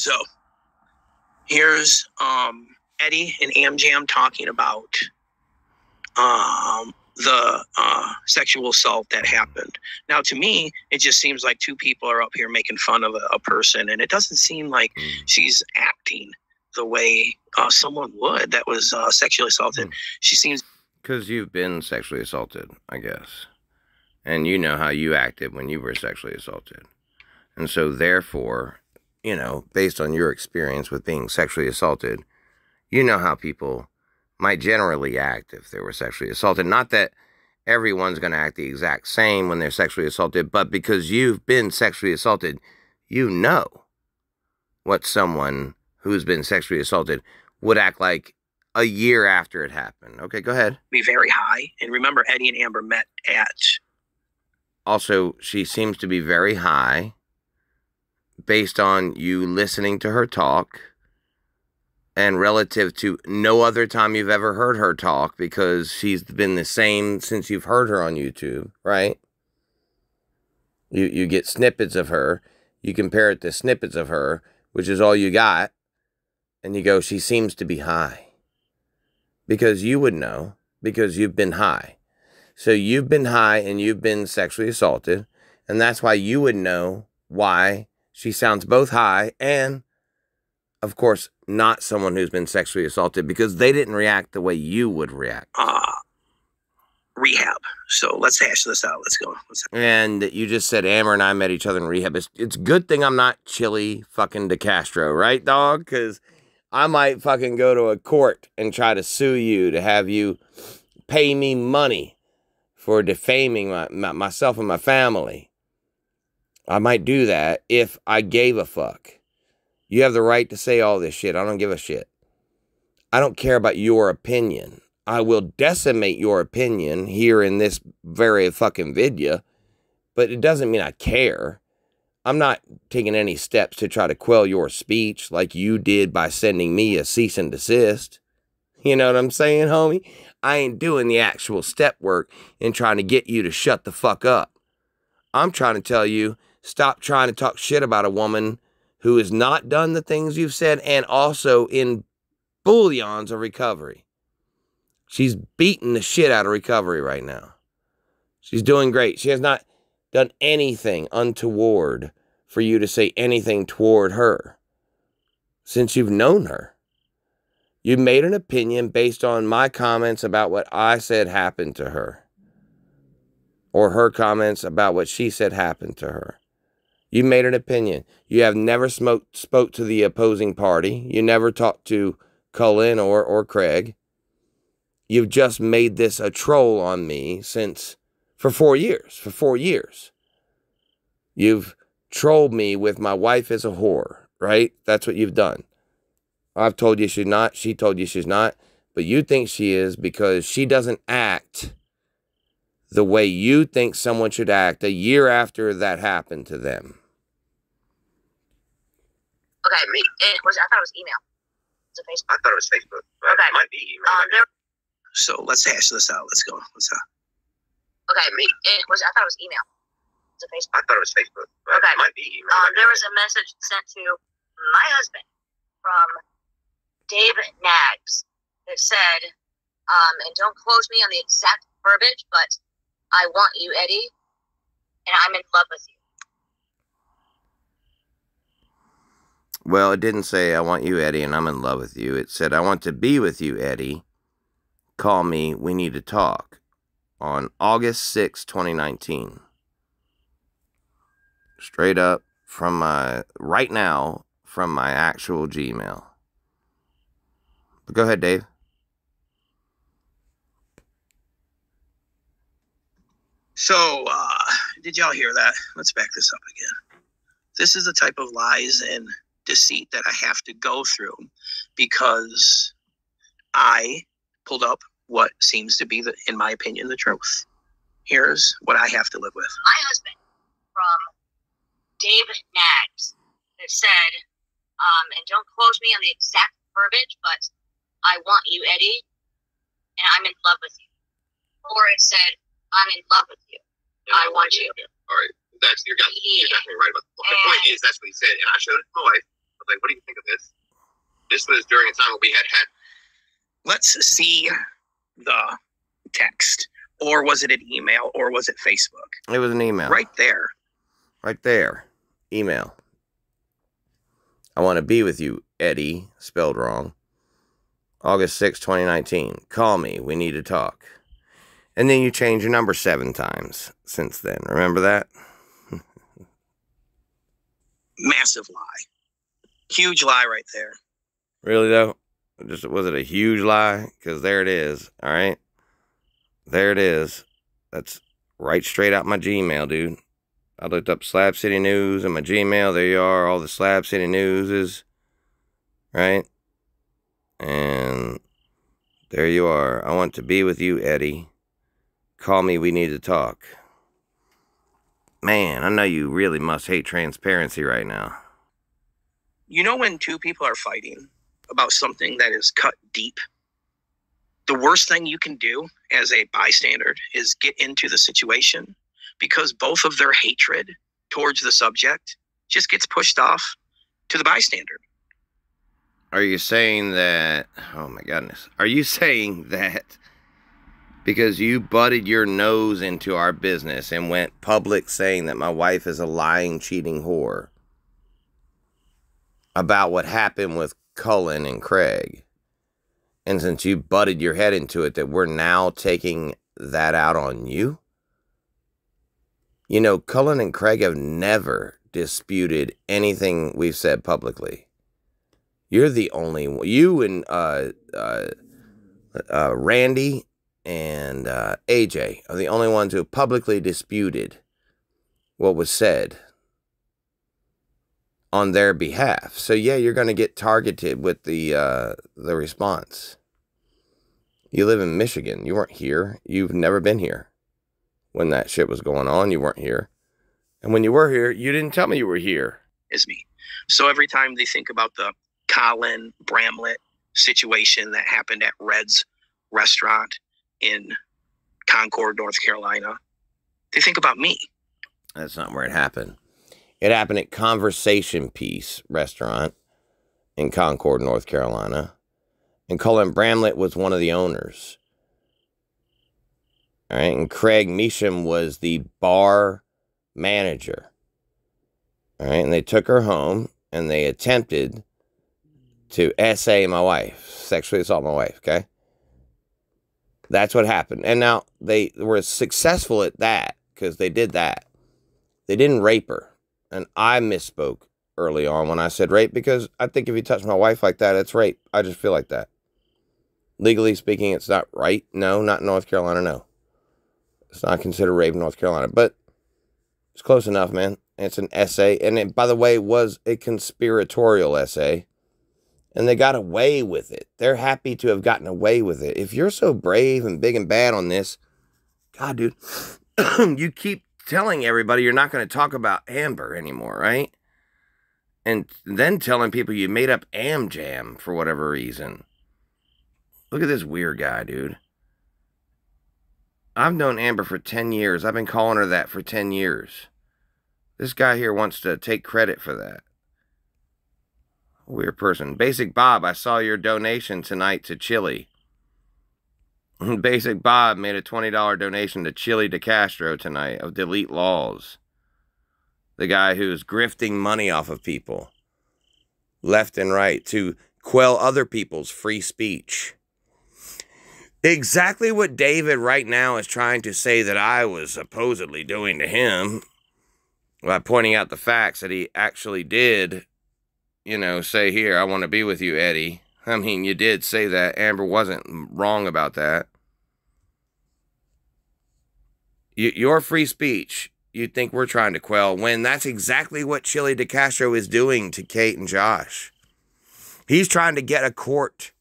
So here's um, Eddie and Amjam talking about um, the uh, sexual assault that happened. Now, to me, it just seems like two people are up here making fun of a, a person, and it doesn't seem like Mm. she's acting the way uh, someone would that was uh, sexually assaulted. Mm. She seems Because you've been sexually assaulted, I guess. And you know how you acted when you were sexually assaulted. And so, therefore, you know, based on your experience with being sexually assaulted, you know how people might generally act if they were sexually assaulted. Not that everyone's going to act the exact same when they're sexually assaulted, but because you've been sexually assaulted, you know what someone who's been sexually assaulted would act like a year after it happened. Okay, go ahead. be very high. And remember, Eddie and Amber met at Also, she seems to be very high based on you listening to her talk and relative to no other time you've ever heard her talk because she's been the same since you've heard her on YouTube, right? You you get snippets of her, you compare it to snippets of her, which is all you got, and you go she seems to be high. Because you would know because you've been high. So you've been high and you've been sexually assaulted, and that's why you would know why she sounds both high and, of course, not someone who's been sexually assaulted because they didn't react the way you would react. uh, rehab. So let's hash this out. Let's go. Let's And you just said Amber and I met each other in rehab. It's, it's good thing I'm not Chille fucking DeCastro, right, dog? Because I might fucking go to a court and try to sue you to have you pay me money for defaming my, my, myself and my family. I might do that if I gave a fuck. You have the right to say all this shit. I don't give a shit. I don't care about your opinion. I will decimate your opinion here in this very fucking video, but it doesn't mean I care. I'm not taking any steps to try to quell your speech like you did by sending me a cease and desist. You know what I'm saying, homie? I ain't doing the actual step work in trying to get you to shut the fuck up. I'm trying to tell you stop trying to talk shit about a woman who has not done the things you've said and also in bullions of recovery. She's beating the shit out of recovery right now. She's doing great. She has not done anything untoward for you to say anything toward her since you've known her. You made an opinion based on my comments about what I said happened to her, or her comments about what she said happened to her. You made an opinion. You have never smoked, spoke to the opposing party. You never talked to Cullen or, or Craig. You've just made this a troll on me since for four years. For four years. You've trolled me with my wife is a whore, right? That's what you've done. I've told you she's not. She told you she's not. But you think she is because she doesn't act the way you think someone should act a year after that happened to them. Okay, me. It was. I thought it was email. It's a Facebook. I thought it was Facebook. But Okay. It might be email. Um, there. so let's hash this out. Let's go. Let's uh, Okay, me. It was. I thought it was email. It's a Facebook. I thought it was Facebook. But Okay. It might be email. Um, there was a message sent to my husband from Dave Nags that said, um, and don't quote me on the exact verbiage, but I want you, Eddie, and I'm in love with you. Well, it didn't say, I want you, Eddie, and I'm in love with you. It said, I want to be with you, Eddie. Call me. We need to talk. On August 6, 2019. Straight up from my, right now, from my actual Gmail. But go ahead, Dave. So, uh, did y'all hear that? Let's back this up again. This is the type of lies and deceit that I have to go through because I pulled up what seems to be, the, in my opinion, the truth. Here's what I have to live with. My husband from Dave Nags that said, um, and don't quote me on the exact verbiage, but I want you, Eddie, and I'm in love with you. Or it said, I'm in love with you. I want you. All right. That's you're, got, you're definitely right about the point. The point And- is that's what he said, and I showed it to my wife. Like, what do you think of this? This was during a time when we had had Let's see the text. Or was it an email or was it Facebook? It was an email. Right there. Right there. Email. I want to be with you, Eddie, spelled wrong. August 6, 2019. Call me. We need to talk. And then you change your number seven times since then. Remember that? Massive lie. Huge lie right there. Really though? Just was it a huge lie? Because there it is. All right. There it is. That's right straight out my Gmail, dude. I looked up Slab City Newz in my Gmail. There you are. All the Slab City Newz is right. And there you are. I want to be with you, Eddie. Call me. We need to talk. Man, I know you really must hate transparency right now. You know when two people are fighting about something that is cut deep? The worst thing you can do as a bystander is get into the situation because both of their hatred towards the subject just gets pushed off to the bystander. Are you saying that? Oh my goodness. Are you saying that because you butted your nose into our business and went public saying that my wife is a lying, cheating whore about what happened with Cullen and Craig? And since you butted your head into it, that we're now taking that out on you? You know, Cullen and Craig have never disputed anything we've said publicly. You're the only one. You and uh, uh, uh, Randy and uh, AJ are the only ones who publicly disputed what was said on their behalf. So yeah, you're going to get targeted with the uh, the response. You live in Michigan. You weren't here. You've never been here when that shit was going on. You weren't here. And when you were here, you didn't tell me you were here. Is me. So every time they think about the Colin Bramlett situation that happened at Red's restaurant in Concord, North Carolina, they think about me. That's not where it happened. It happened at Conversation Piece restaurant in Concord, North Carolina. And Colin Bramlett was one of the owners. All right. And Craig Measham was the bar manager. All right. And they took her home and they attempted to SA my wife, sexually assault my wife. Okay. That's what happened. And now they were successful at that because they did that. They didn't rape her. And I misspoke early on when I said rape because I think if you touch my wife like that, it's rape. I just feel like that. Legally speaking, it's not right. No, not in North Carolina. No. It's not considered rape in North Carolina, but it's close enough, man. It's an essay. And it, by the way, was a conspiratorial essay. And they got away with it. They're happy to have gotten away with it. If you're so brave and big and bad on this, God, dude, you keep telling everybody you're not going to talk about Amber anymore, right? And then telling people you made up Amjam for whatever reason. Look at this weird guy, dude. I've known Amber for 10 years. I've been calling her that for 10 years. This guy here wants to take credit for that. Weird person. Basic Bob, I saw your donation tonight to Chille. Basic Bob made a $20 donation to Chille DeCastro tonight of Delete Lawz. The guy who's grifting money off of people left and right to quell other people's free speech. Exactly what David right now is trying to say that I was supposedly doing to him by pointing out the facts that he actually did, you know, say, Here, I want to be with you, Eddie. I mean, you did say that. Amber wasn't wrong about that. Your free speech, you think we're trying to quell when that's exactly what Chille DeCastro is doing to Kate and Josh. He's trying to get a court,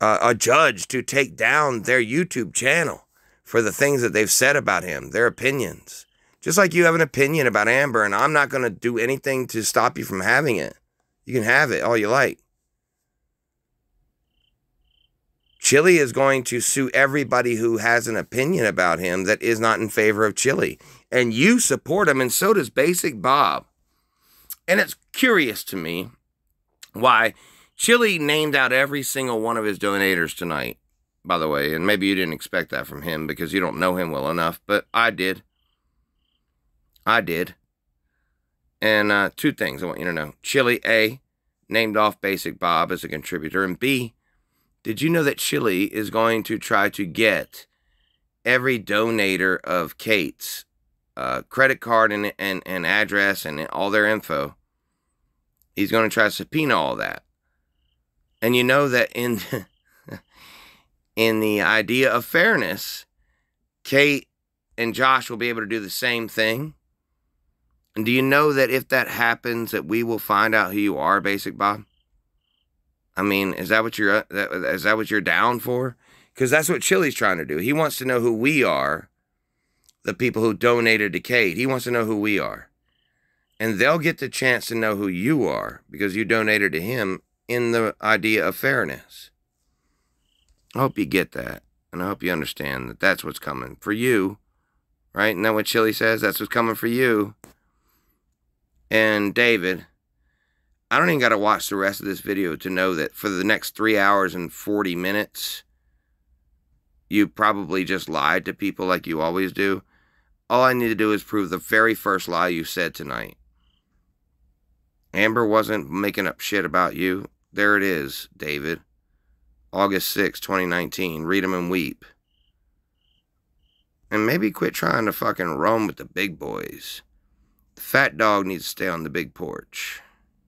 uh, a judge to take down their YouTube channel for the things that they've said about him, their opinions. Just like you have an opinion about Amber, and I'm not going to do anything to stop you from having it. You can have it all you like. Chille is going to sue everybody who has an opinion about him that is not in favor of Chille. And you support him, and so does Basic Bob. And it's curious to me why Chille named out every single one of his donators tonight, by the way. And maybe you didn't expect that from him because you don't know him well enough, but I did. I did. And uh, two things I want you to know. Chille, A, named off Basic Bob as a contributor. And B, did you know that Chille is going to try to get every donator of Kate's uh, credit card and, and, and address and all their info? He's going to try to subpoena all that. And you know that in in the idea of fairness, Kate and Josh will be able to do the same thing. And do you know that if that happens, that we will find out who you are, Basic Bob? I mean, is that what you're uh, is that what you're down for? Because that's what Chille's trying to do. He wants to know who we are, the people who donated to Kate. He wants to know who we are, and they'll get the chance to know who you are because you donated to him in the idea of fairness. I hope you get that, and I hope you understand that that's what's coming for you, right? And that what Chille says? That's what's coming for you. And David, I don't even got to watch the rest of this video to know that for the next three hours and 40 minutes, you probably just lied to people like you always do. All I need to do is prove the very first lie you said tonight. Amber wasn't making up shit about you. There it is, David. August 6, 2019. Read them and weep. And maybe quit trying to fucking roam with the big boys. The fat dog needs to stay on the big porch.